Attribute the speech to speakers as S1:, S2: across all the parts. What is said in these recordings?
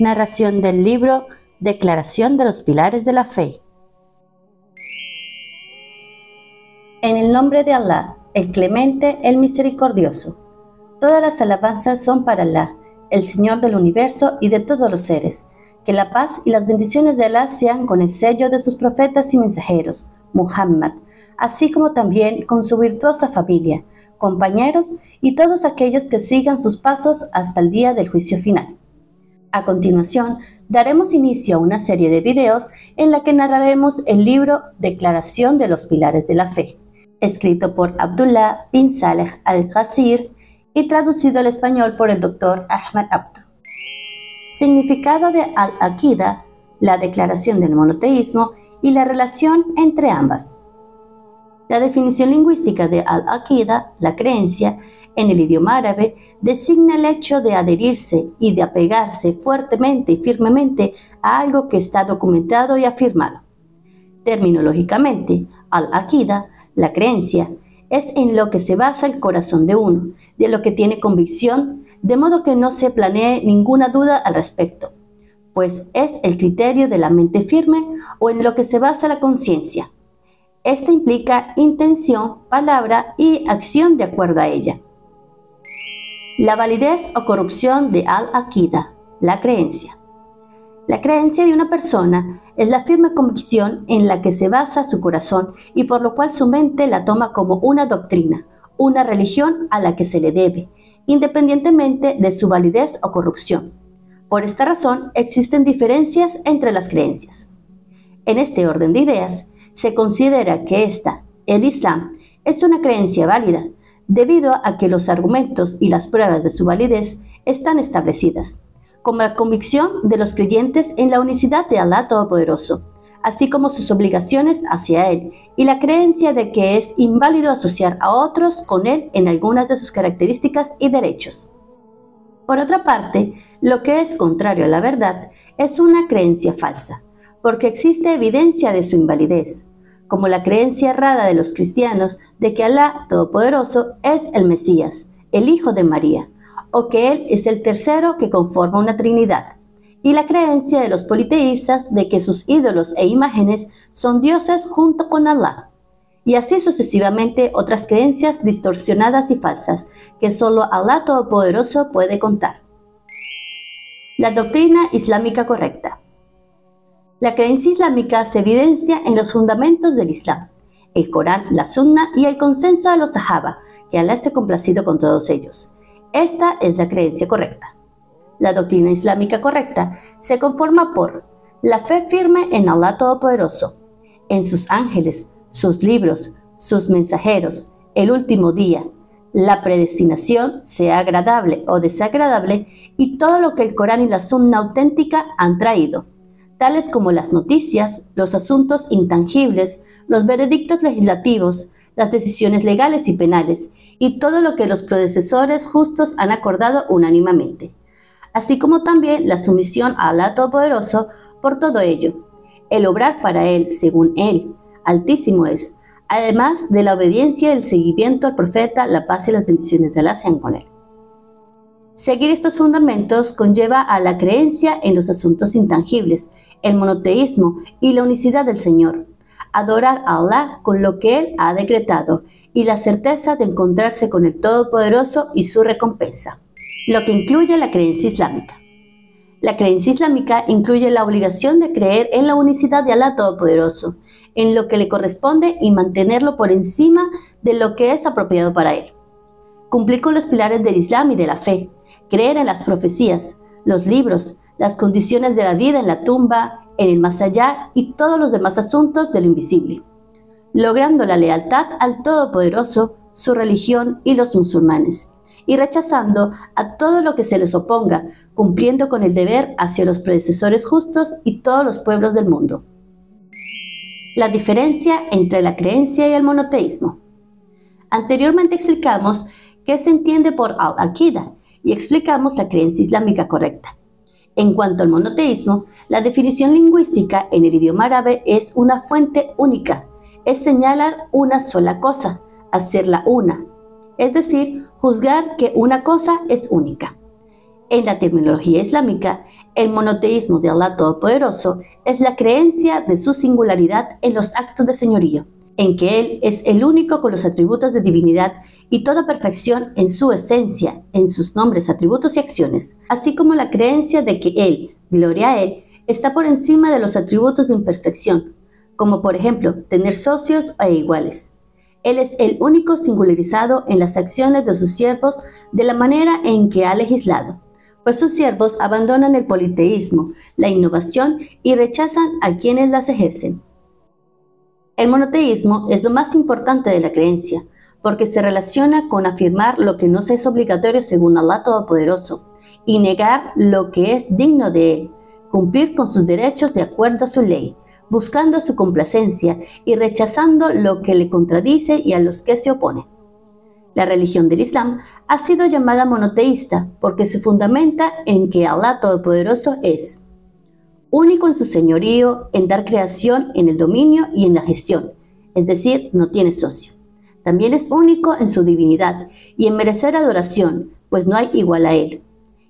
S1: Narración del libro Declaración de los Pilares de la Fe. En el nombre de Allah, el clemente, el misericordioso. Todas las alabanzas son para Allah, el Señor del universo y de todos los seres. Que la paz y las bendiciones de Allah sean con el sello de sus profetas y mensajeros, Muhammad, así como también con su virtuosa familia, compañeros y todos aquellos que sigan sus pasos hasta el día del juicio final. A continuación, daremos inicio a una serie de videos en la que narraremos el libro Declaración de los Pilares de la Fe, escrito por Abdullah bin Saleh al-Qasir y traducido al español por el doctor Ahmad Abdu. Significado de al-Aqida, la declaración del monoteísmo y la relación entre ambas. La definición lingüística de al-Aqida, la creencia, en el idioma árabe, designa el hecho de adherirse y de apegarse fuertemente y firmemente a algo que está documentado y afirmado. Terminológicamente, al-Aqida, la creencia, es en lo que se basa el corazón de uno, de lo que tiene convicción, de modo que no se planee ninguna duda al respecto, pues es el criterio de la mente firme o en lo que se basa la conciencia. Esta implica intención, palabra y acción de acuerdo a ella. La validez o corrupción de al-Aqida, la creencia. La creencia de una persona es la firme convicción en la que se basa su corazón y por lo cual su mente la toma como una doctrina, una religión a la que se le debe, independientemente de su validez o corrupción. Por esta razón existen diferencias entre las creencias. En este orden de ideas, se considera que esta, el Islam, es una creencia válida, debido a que los argumentos y las pruebas de su validez están establecidas como la convicción de los creyentes en la unicidad de Allah Todopoderoso, así como sus obligaciones hacia Él y la creencia de que es inválido asociar a otros con Él en algunas de sus características y derechos. Por otra parte, lo que es contrario a la verdad es una creencia falsa, porque existe evidencia de su invalidez, como la creencia errada de los cristianos de que Alá Todopoderoso es el Mesías, el Hijo de María, o que Él es el tercero que conforma una Trinidad, y la creencia de los politeístas de que sus ídolos e imágenes son dioses junto con Allah, y así sucesivamente otras creencias distorsionadas y falsas que solo Allah Todopoderoso puede contar. La doctrina islámica correcta. La creencia islámica se evidencia en los fundamentos del Islam, el Corán, la Sunna y el consenso de los Sahaba, que Allah esté complacido con todos ellos. Esta es la creencia correcta. La doctrina islámica correcta se conforma por la fe firme en Allah Todopoderoso, en sus ángeles, sus libros, sus mensajeros, el último día, la predestinación, sea agradable o desagradable, y todo lo que el Corán y la Sunna auténtica han traído, tales como las noticias, los asuntos intangibles, los veredictos legislativos, las decisiones legales y penales, y todo lo que los predecesores justos han acordado unánimemente, así como también la sumisión a Allah Todopoderoso por todo ello, el obrar para Él según Él, altísimo es, además de la obediencia y el seguimiento al profeta, la paz y las bendiciones de Allah sean con Él. Seguir estos fundamentos conlleva a la creencia en los asuntos intangibles, el monoteísmo y la unicidad del Señor, adorar a Allah con lo que Él ha decretado y la certeza de encontrarse con el Todopoderoso y su recompensa, lo que incluye la creencia islámica. La creencia islámica incluye la obligación de creer en la unicidad de Allah Todopoderoso, en lo que le corresponde y mantenerlo por encima de lo que es apropiado para él. Cumplir con los pilares del Islam y de la fe, creer en las profecías, los libros, las condiciones de la vida en la tumba, en el más allá y todos los demás asuntos de lo invisible logrando la lealtad al Todopoderoso, su religión y los musulmanes, y rechazando a todo lo que se les oponga, cumpliendo con el deber hacia los predecesores justos y todos los pueblos del mundo. La diferencia entre la creencia y el monoteísmo. Anteriormente explicamos qué se entiende por al-Aqida y explicamos la creencia islámica correcta. En cuanto al monoteísmo, la definición lingüística en el idioma árabe es una fuente única es señalar una sola cosa, hacerla una, es decir, juzgar que una cosa es única. En la terminología islámica, el monoteísmo de Allah Todopoderoso es la creencia de su singularidad en los actos de señorío, en que Él es el único con los atributos de divinidad y toda perfección en su esencia, en sus nombres, atributos y acciones, así como la creencia de que Él, gloria a Él, está por encima de los atributos de imperfección, como por ejemplo tener socios e iguales. Él es el único singularizado en las acciones de sus siervos de la manera en que ha legislado pues sus siervos abandonan el politeísmo, la innovación y rechazan a quienes las ejercen. El monoteísmo es lo más importante de la creencia, porque se relaciona con afirmar lo que no se es obligatorio según Allah Todopoderoso y negar lo que es digno de Él, cumplir con sus derechos de acuerdo a su ley, buscando su complacencia y rechazando lo que le contradice y a los que se oponen. La religión del Islam ha sido llamada monoteísta porque se fundamenta en que Allah Todopoderoso es único en su señorío, en dar creación, en el dominio y en la gestión, es decir, no tiene socio. También es único en su divinidad y en merecer adoración, pues no hay igual a él.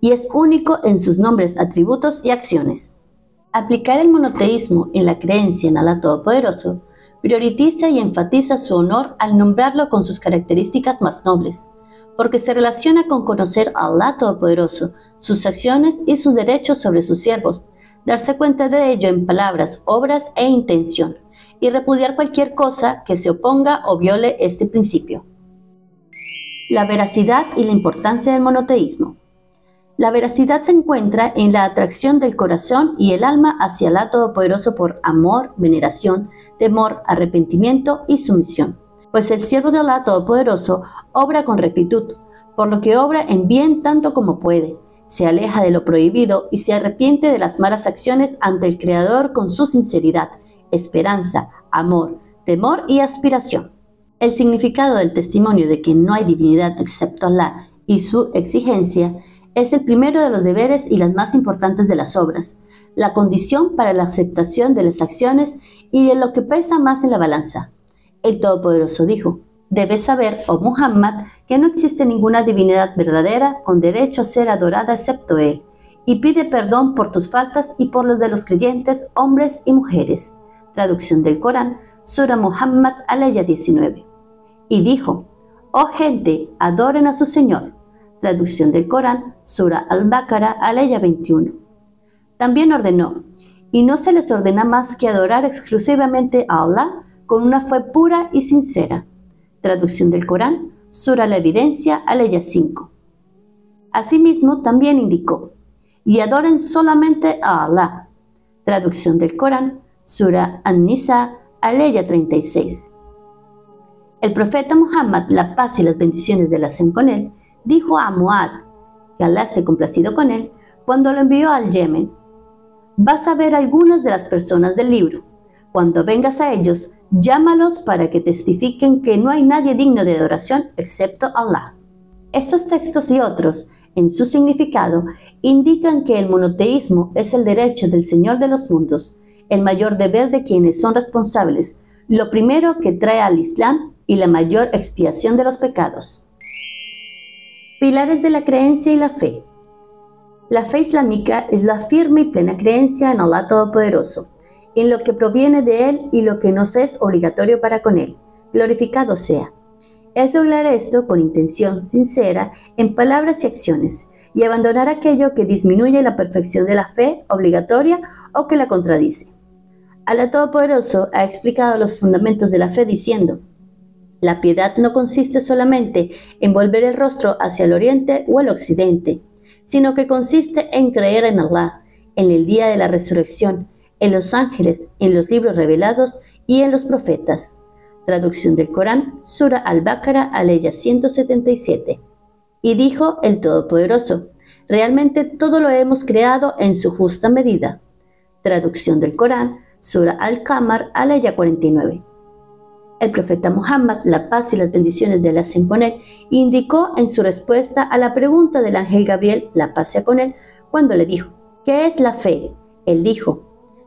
S1: Y es único en sus nombres, atributos y acciones. Aplicar el monoteísmo en la creencia en Allah Todopoderoso prioritiza y enfatiza su honor al nombrarlo con sus características más nobles, porque se relaciona con conocer a Allah Todopoderoso, sus acciones y sus derechos sobre sus siervos, darse cuenta de ello en palabras, obras e intención, y repudiar cualquier cosa que se oponga o viole este principio. La veracidad y la importancia del monoteísmo. La veracidad se encuentra en la atracción del corazón y el alma hacia el Todopoderoso por amor, veneración, temor, arrepentimiento y sumisión. Pues el siervo de Allah Todopoderoso obra con rectitud, por lo que obra en bien tanto como puede, se aleja de lo prohibido y se arrepiente de las malas acciones ante el Creador con su sinceridad, esperanza, amor, temor y aspiración. El significado del testimonio de que no hay divinidad excepto Allah y su exigencia es el primero de los deberes y las más importantes de las obras, la condición para la aceptación de las acciones y de lo que pesa más en la balanza. El Todopoderoso dijo, Debes saber, oh Muhammad, que no existe ninguna divinidad verdadera con derecho a ser adorada excepto Él, y pide perdón por tus faltas y por los de los creyentes, hombres y mujeres. Traducción del Corán, Sura Muhammad, Aleya 19. Y dijo, Oh gente, adoren a su Señor traducción del Corán, Sura al-Baqarah, aleya 21. También ordenó, y no se les ordena más que adorar exclusivamente a Allah con una fe pura y sincera. Traducción del Corán, Sura la Evidencia, aleya 5. Asimismo, también indicó, y adoren solamente a Allah. Traducción del Corán, Sura An-Nisa, aleya 36. El profeta Muhammad, la paz y las bendiciones de la con él, dijo a Muad, que Alá esté complacido con él, cuando lo envió al Yemen, vas a ver algunas de las personas del libro. Cuando vengas a ellos, llámalos para que testifiquen que no hay nadie digno de adoración excepto Allah. Estos textos y otros, en su significado, indican que el monoteísmo es el derecho del Señor de los mundos, el mayor deber de quienes son responsables, lo primero que trae al Islam y la mayor expiación de los pecados. Pilares de la creencia y la fe. La fe islámica es la firme y plena creencia en Allah Todopoderoso, en lo que proviene de Él y lo que nos es obligatorio para con Él. Glorificado sea. Es lograr esto con intención sincera en palabras y acciones, y abandonar aquello que disminuye la perfección de la fe obligatoria o que la contradice. Allah Todopoderoso ha explicado los fundamentos de la fe diciendo, la piedad no consiste solamente en volver el rostro hacia el oriente o el occidente, sino que consiste en creer en Allah, en el día de la resurrección, en los ángeles, en los libros revelados